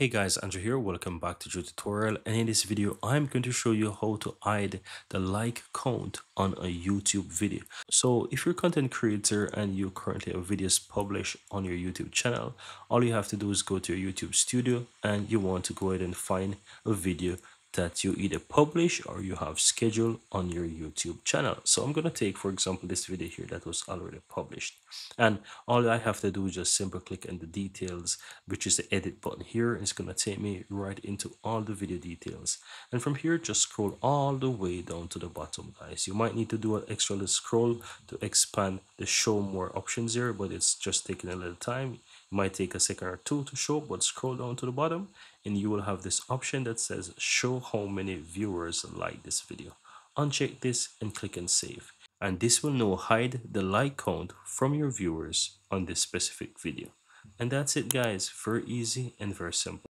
Hey guys, Andrew here. Welcome back to Drew Tutorial and in this video I'm going to show you how to hide the like count on a YouTube video. So if you're a content creator and you currently have videos published on your YouTube channel, all you have to do is go to your YouTube studio and you want to go ahead and find a video that you either publish or you have scheduled on your YouTube channel. So I'm going to take, for example, this video here that was already published. And all I have to do is just simply click on the details, which is the edit button here. It's going to take me right into all the video details. And from here, just scroll all the way down to the bottom, guys. You might need to do an extra little scroll to expand the show more options here, but it's just taking a little time might take a second or two to show but scroll down to the bottom and you will have this option that says show how many viewers like this video. Uncheck this and click on save. And this will now hide the like count from your viewers on this specific video. And that's it guys. Very easy and very simple